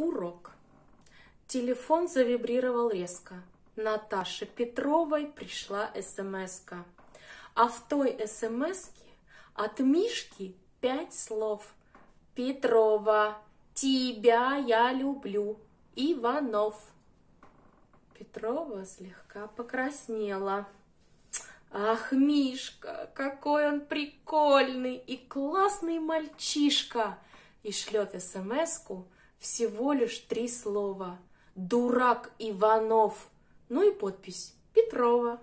Урок. Телефон завибрировал резко. Наташе Петровой пришла смс -ка. А в той смс от Мишки пять слов. Петрова, тебя я люблю. Иванов. Петрова слегка покраснела. Ах, Мишка, какой он прикольный и классный мальчишка! И шлет смс всего лишь три слова. Дурак Иванов. Ну и подпись Петрова.